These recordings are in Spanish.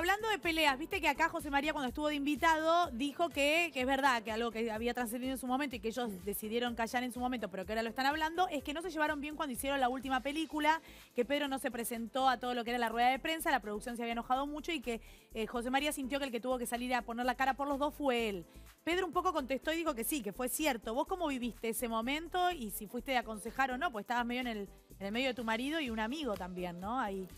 hablando de peleas, viste que acá José María cuando estuvo de invitado dijo que, que es verdad, que algo que había trascendido en su momento y que ellos decidieron callar en su momento, pero que ahora lo están hablando, es que no se llevaron bien cuando hicieron la última película, que Pedro no se presentó a todo lo que era la rueda de prensa, la producción se había enojado mucho y que eh, José María sintió que el que tuvo que salir a poner la cara por los dos fue él. Pedro un poco contestó y dijo que sí, que fue cierto. ¿Vos cómo viviste ese momento y si fuiste a aconsejar o no? Pues estabas medio en el, en el medio de tu marido y un amigo también, ¿no? Ahí.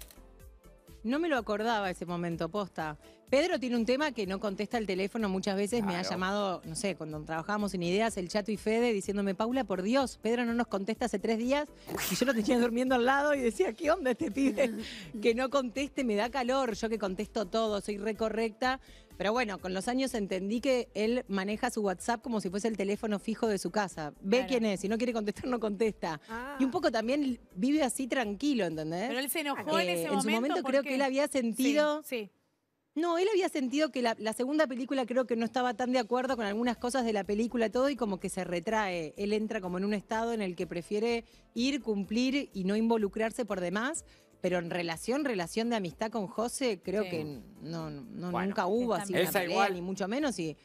No me lo acordaba ese momento, posta. Pedro tiene un tema que no contesta el teléfono muchas veces. Me ha llamado, no sé, cuando trabajábamos en Ideas, el Chato y Fede, diciéndome, Paula, por Dios, Pedro no nos contesta hace tres días. Y yo lo tenía durmiendo al lado y decía, ¿qué onda este pibe? Que no conteste, me da calor. Yo que contesto todo, soy recorrecta. Pero bueno, con los años entendí que él maneja su WhatsApp como si fuese el teléfono fijo de su casa. Ve Claro. quién es, si no quiere contestar, no contesta. Ah. Y un poco también vive así tranquilo, ¿entendés? Pero él se enojó en Eh, ese en momento. su momento ¿por creo qué? que él había sentido... Sí, sí. No, él había sentido que la, la segunda película creo que no estaba tan de acuerdo con algunas cosas de la película todo y como que se retrae. Él entra como en un estado en el que prefiere ir, cumplir y no involucrarse por demás. Pero en relación, relación de amistad con José, creo Sí. que no, no- Bueno, nunca hubo así una pelea, igual- ni mucho menos. Y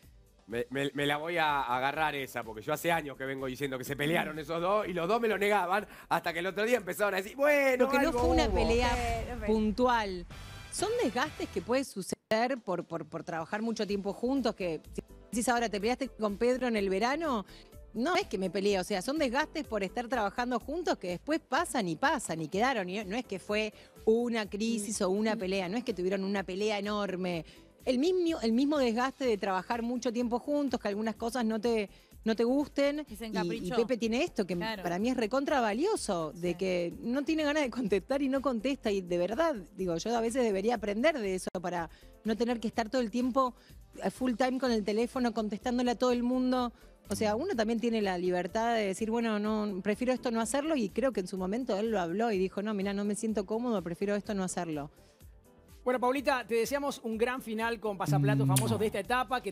Me, me- me la voy a agarrar esa, porque yo hace años que vengo diciendo que se pelearon esos dos y los dos me lo negaban hasta que el otro día empezaron a decir, bueno, Lo que no fue una hubo". pelea Eh, puntual. Son desgastes que puede suceder por, por, por trabajar mucho tiempo juntos, que si decís ahora te peleaste con Pedro en el verano, no es que me peleé, o sea, son desgastes por estar trabajando juntos que después pasan y pasan y quedaron. Y no es que fue una crisis o una pelea, no es que tuvieron una pelea enorme. El mismo, el mismo desgaste de trabajar mucho tiempo juntos, que algunas cosas no te, no te gusten. Y se Y, encaprichó. y Pepe tiene esto, que Claro. para mí es recontra valioso, de Sí. que no tiene ganas de contestar y no contesta. Y de verdad, digo, yo a veces debería aprender de eso para no tener que estar todo el tiempo eh, full time con el teléfono contestándole a todo el mundo. O sea, uno también tiene la libertad de decir, bueno, no, prefiero esto no hacerlo. Y creo que en su momento él lo habló y dijo, no, mira, no me siento cómodo, prefiero esto no hacerlo. Bueno, Paulita, te deseamos un gran final con Pasaplatos famosos de esta etapa. Que